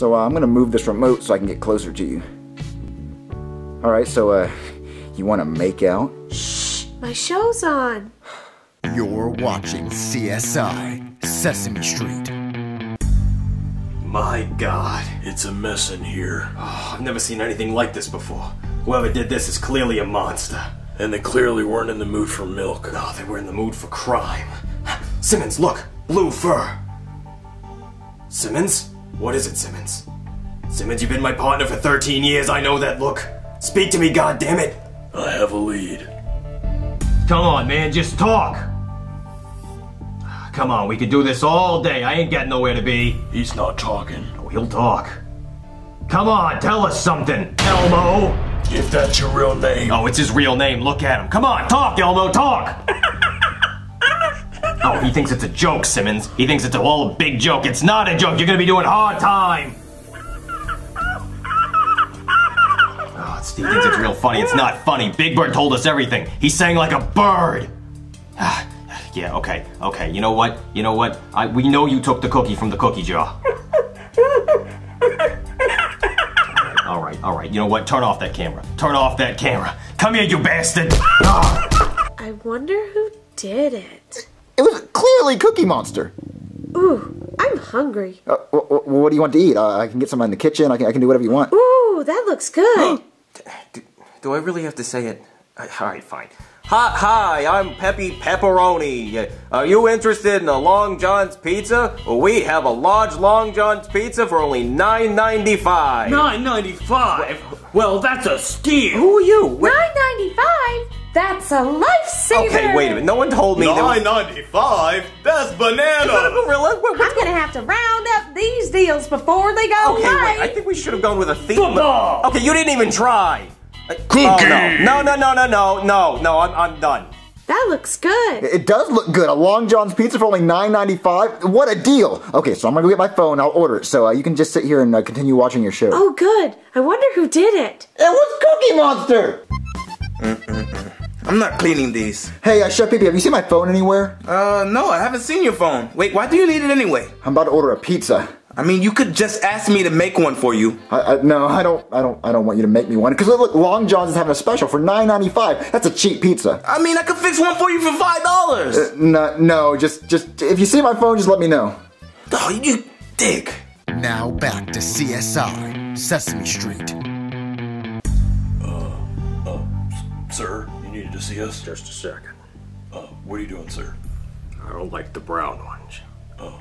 So uh, I'm gonna move this remote so I can get closer to you. All right, so uh, you want to make out? Shh, my show's on. You're watching CSI Sesame Street. My god, it's a mess in here. Oh, I've never seen anything like this before. Whoever did this is clearly a monster. And they clearly weren't in the mood for milk. No, they were in the mood for crime. Simmons, look! Blue fur! Simmons? What is it, Simmons? Simmons, you've been my partner for 13 years, I know that look. Speak to me, goddammit! I have a lead. Come on, man, just talk! Come on, we could do this all day. I ain't got nowhere to be. He's not talking. Oh, he'll talk. Come on, tell us something, Elmo! If that's your real name. Oh, it's his real name. Look at him. Come on, talk, Elmo, talk! oh, he thinks it's a joke, Simmons. He thinks it's a big joke. It's not a joke. You're gonna be doing hard time. Oh, Steve thinks it's real funny. It's not funny. Big Bird told us everything. He sang like a bird. yeah, okay, okay. You know what? You know what? I, we know you took the cookie from the cookie jar. all right, all right. You know what? Turn off that camera. Turn off that camera. Come here, you bastard. Ah. I wonder who did it. It Cookie Monster. Ooh, I'm hungry. Uh, what, what do you want to eat? Uh, I can get some in the kitchen. I can, I can do whatever you want. Ooh, that looks good. do, do I really have to say it? All right, fine. Hi, hi, I'm Peppy Pepperoni. Are you interested in a Long John's pizza? We have a large Long John's pizza for only $9.95. $9.95? Well, that's a steal. Who are you? Nine ninety five. That's a lifesaver. Okay, wait a minute. No one told me. Nine ninety five. That's banana. I'm gonna have to round up these deals before they go Okay, away. wait. I think we should have gone with a theme. Football. Okay, you didn't even try. Cookie. Oh, no. no, no, no, no, no, no, no. I'm, I'm done. That looks good. It does look good. A Long John's pizza for only $9.95. What a deal. Okay, so I'm going to go get my phone. I'll order it. So uh, you can just sit here and uh, continue watching your show. Oh, good. I wonder who did it. It was Cookie Monster. I'm not cleaning these. Hey, uh, Chef Pee have you seen my phone anywhere? Uh, no, I haven't seen your phone. Wait, why do you need it anyway? I'm about to order a pizza. I mean, you could just ask me to make one for you. I, I, no, I don't. I don't. I don't want you to make me one. Because look, Long John's is having a special for $9.95. That's a cheap pizza. I mean, I could fix one for you for five dollars. Uh, no, no. Just, just if you see my phone, just let me know. oh, you dick. Now back to CSI Sesame Street. Uh, uh, Sir, you needed to see us? Just a second. Uh, what are you doing, sir? I don't like the brown ones. Oh.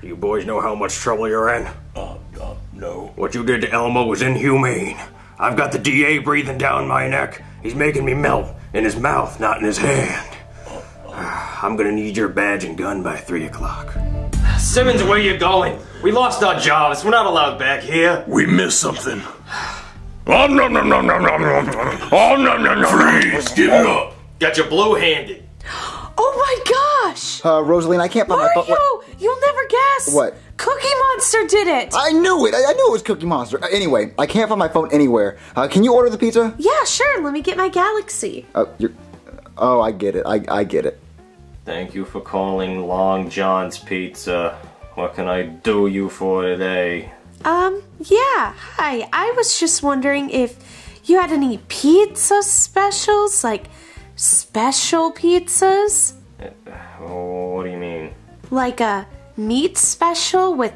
Do you boys know how much trouble you're in? Uh, uh, no. What you did to Elmo was inhumane. I've got the DA breathing down my neck. He's making me melt in his mouth, not in his hand. I'm gonna need your badge and gun by 3 o'clock. Simmons, where you going? We lost our jobs. We're not allowed back here. We missed something. Oh, no, no, no, no, no, no, no. Oh, no, no, no. Freeze. Give it up. Got your blue handed. Oh my gosh! Uh, Rosalina, I can't find my phone. Mario, you'll never guess. What? Cookie Monster did it. I knew it. I, I knew it was Cookie Monster. Uh, anyway, I can't find my phone anywhere. Uh, can you order the pizza? yeah, sure. Let me get my Galaxy. Uh, you're. Oh, I get it. I, I get it. Thank you for calling Long John's Pizza. What can I do you for today? Um, yeah. Hi. I was just wondering if you had any pizza specials, like special pizzas, Oh, what do you mean? like a meat special with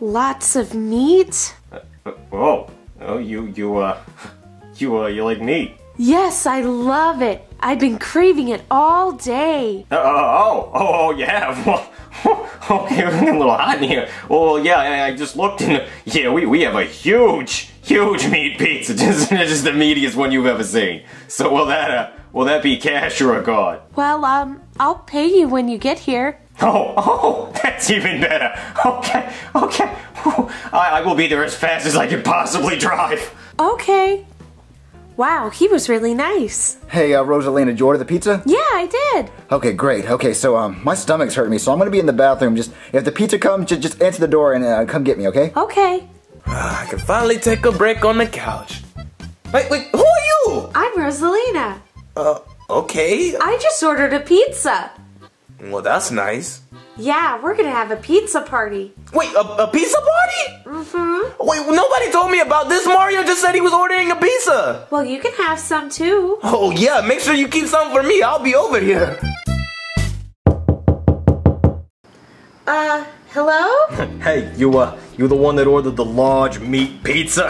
lots of meat. Uh, oh, oh, you, you, uh, you, uh, you like meat? Yes, I love it. I've been craving it all day. Uh, oh, oh, oh, you have. Well, okay, we're getting a little hot in here. Well, yeah, I, I just looked and yeah, we, we have a huge, huge meat pizza. Just, just the meatiest one you've ever seen. So will that, uh, will that be cash or a card? Well, um, I'll pay you when you get here. Oh, oh, that's even better. Okay, okay. I, I will be there as fast as I can possibly drive. Okay. Wow, he was really nice. Hey, uh, Rosalina, did you order the pizza? Yeah, I did. Okay, great. Okay, so um, my stomach's hurting me, so I'm gonna be in the bathroom. Just if the pizza comes, just just answer the door and uh, come get me, okay? Okay. I can finally take a break on the couch. Wait, wait, who are you? I'm Rosalina. Uh, okay. I just ordered a pizza. Well, that's nice. Yeah, we're gonna have a pizza party. Wait, a, a pizza party? Mm-hmm. Wait, nobody told me about this. Mario just said he was ordering a pizza. Well, you can have some too. Oh yeah, make sure you keep some for me. I'll be over here. Uh, hello? Hey, you uh, you the one that ordered the large meat pizza?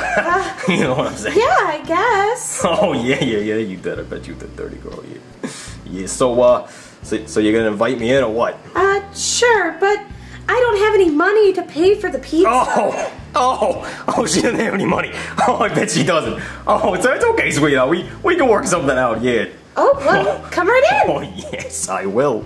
you know what I'm saying? Yeah, I guess. Oh yeah, yeah, yeah. You did. I bet you did, dirty girl. Yeah. Yeah. So uh, so, so you're gonna invite me in or what? Uh, sure, but I don't have any money to pay for the pizza. Oh, oh, oh! She doesn't have any money. Oh, I bet she doesn't. Oh, it's, it's okay, sweetheart. We we can work something out. Yeah. Oh, well, come right in. Oh yes, I will.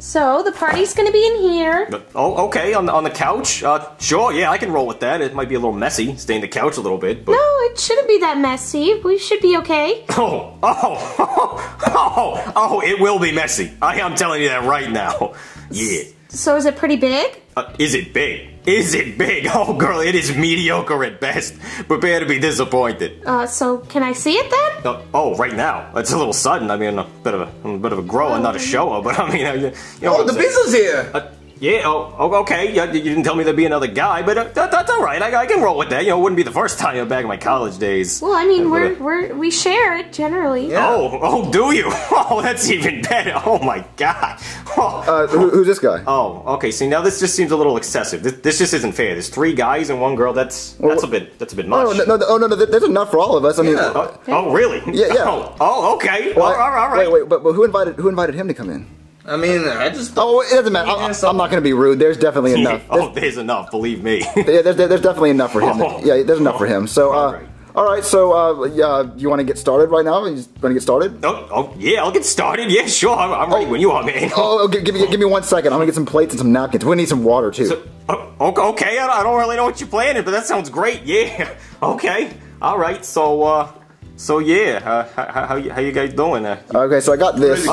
So, the party's gonna be in here. Oh, okay. On the on the couch. Uh, sure. Yeah, I can roll with that. It might be a little messy, stain the couch a little bit, but. No, it shouldn't be that messy. We should be okay. Oh, oh, oh, oh, oh, it will be messy. I am telling you that right now. Yeah. So, is it pretty big? Uh, is it big? Is it big? Oh, girl, it is mediocre at best. Prepare to be disappointed. Uh, so can I see it then? Uh, oh, right now. It's a little sudden. I mean, a bit of a, I'm a bit of a grower, not a shower, but I mean, you, you know Oh, what the I'm saying. pizza's here. Uh, yeah, oh, oh, okay. Yeah, you didn't tell me there'd be another guy, but uh, that, that's all right. I, I can roll with that. You know, it wouldn't be the first time back in my college days. Well, I mean, Uh, we're, we're, we share it generally. Yeah. Oh, oh, do you? Oh, that's even better. Oh my god. Oh, Uh, who, who's this guy? oh okay. See, now this just seems a little excessive. This, this just isn't fair. There's three guys and one girl. That's that's a bit that's a bit much. Oh no, no, no, oh, no, no, there's enough for all of us. I mean, Yeah. Oh, oh, really? Yeah, yeah. Oh, oh, okay. well, all right, all right. Wait, wait, but, but who invited who invited him to come in? I mean, I just. Oh, it doesn't matter. I, so- I'm not going to be rude. There's definitely enough. oh, there's enough. Believe me. yeah, there's, there's definitely enough for him. Oh. Yeah, there's enough for him. So, uh, Alright. all right. So, uh, yeah, you want to get started right now? You want to get started? oh, oh, yeah. I'll get started. Yeah, sure. I'm, I'm ready when you are, man. Oh, oh, give, give me give me one second. I'm gonna get some plates and some napkins. We need some water too. So, oh, okay, I don't, really know what you're planning, but that sounds great. Yeah. Okay. All right. So, uh, so yeah. Uh, how, how, you, how you guys doing? Uh, okay, so I got this.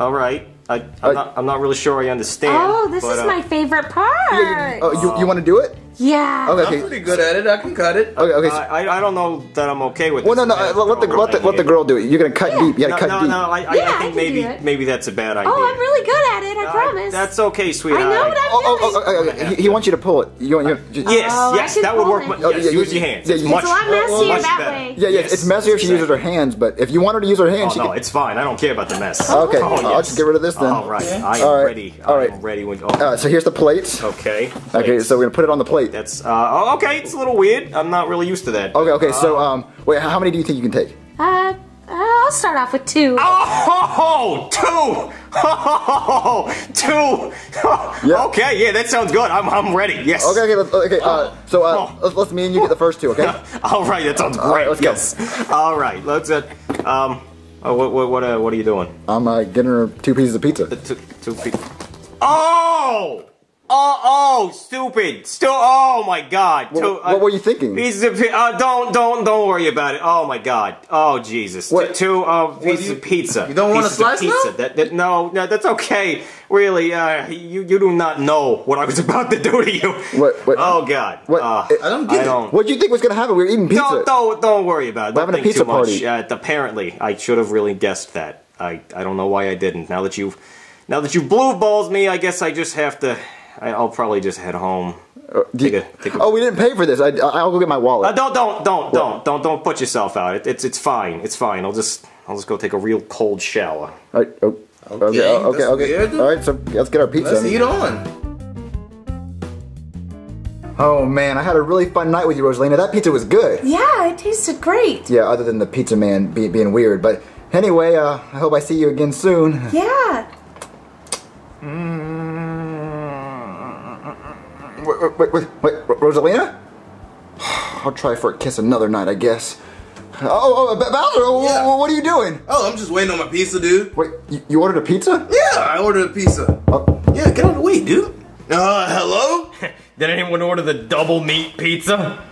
All right. I, I'm, Uh, not, I'm not really sure I understand. Oh, this but, is uh, my favorite part. Oh, you, you want to do it? Yeah. Okay, I'm pretty good at it. I can cut it. okay. okay. so- I, I- I don't know that I'm okay with well, this. no, no. uh, Let the let the let the girl do it. You're gonna cut deep. You No, gotta cut no, deep. no. I, I, Yeah, I I think can maybe maybe that's a bad idea. Oh, I'm really good at it. I Uh, promise. That's okay, sweetheart. I know what I'm Oh, oh, doing. oh, oh, oh, he, he wants you to pull it. You want you? Just, Yes, Oh, yes, that would work. it. Oh, Yes, yeah, use yeah, your hands. yeah, it's you- much, a lot messier much that better. way. Yeah, yeah. it's messier if she uses her hands, but if you want her to use her hands, Oh she no, it's fine. I don't care about the mess. Okay, Oh, I'll just get rid of this then. All right, I am All right, ready. all I'm ready. When, oh, Uh, so here's the plates. okay. Okay, so we're gonna put it on the plate. That's uh, oh, okay. It's a little weird. I'm not really used to that. Okay, okay. So um, wait, how many do you think you can take? Uh, I'll start off with two. Oh, two! Oh, two! Yeah. Okay, yeah, that sounds good. I'm, I'm ready. Yes. Okay, okay, let's, okay. Uh, so uh, Oh. let's, let's me and you get the first two. Okay. All right, that sounds great. All right, let's go. yes. All right, let's. Uh, um, uh, what, what, what, uh, what are you doing? I'm uh, getting her two pieces of pizza. Two, two feet. Oh! Oh, oh, stupid! Stu- oh my God! What- Two- what were you thinking? Pieces of pi- uh, don't, don't, don't worry about it. Oh my God! Oh Jesus! What? T- Two uh, pieces you- of pizza. you don't want a Pieces of slice pizza. now? That, that, no, no, that's okay. Really, uh, you, you do not know what I was about to do to you. What- what- oh God! what- Uh, I don't get I it. don't. What do you think was gonna happen? We were eating pizza. Don't, don't, don't worry about it. We're Don't having a pizza too much. party. Uh, apparently, I should have really guessed that. I, I don't know why I didn't. Now that you've, now that you blue balls me, I guess I just have to. I, I'll probably just head home. Do you- Take a- take a- oh, we didn't pay for this. I, I'll go get my Uh, wallet. don't, don't, don't, don't, don't, don't put yourself out. It, it's, it's fine. It's fine. I'll just, I'll just go take a real cold shower. All right, oh, okay, Okay, okay, okay. okay. weird. All right, so let's get our pizza. Let's eat on. Oh man, I had a really fun night with you, Rosalina. That pizza was good. Yeah, it tasted great. Yeah, other than the pizza man be, being weird. But anyway, uh, I hope I see you again soon. Yeah. Wait, wait, wait, wait, Rosalina? I'll try for a kiss another night, I guess. Oh, oh, Bowser, Yeah. what are you doing? Oh, I'm just waiting on my pizza, dude. Wait, you, you ordered a pizza? Yeah, I ordered a pizza. Oh, Yeah, get out of the way, dude. Uh, hello? Did anyone order the double meat pizza?